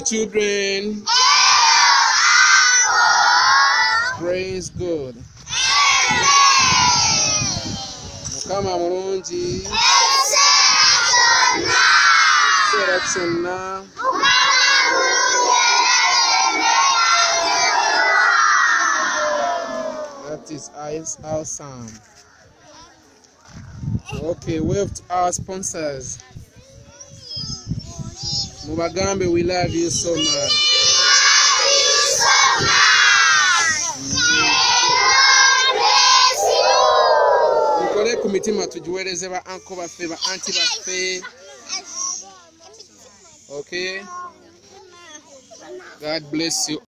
children. Praise God. Mukama mulungi. Ekiseera. That is awesome. Okay, wave to our sponsors. Mubagambe, we love you so much. Mukole ku mitima tugiweereze ba anko baffe ba anti baffe. Okay. God bless you.